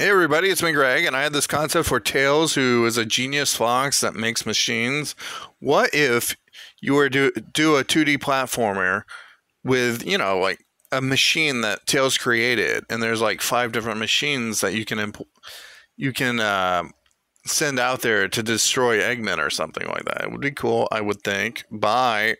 Hey everybody, it's me Greg, and I had this concept for Tails, who is a genius fox that makes machines. What if you were to do a 2D platformer with, you know, like a machine that Tails created, and there's like five different machines that you can imp- you can uh, send out there to destroy Eggman or something like that. It would be cool, I would think. Bye.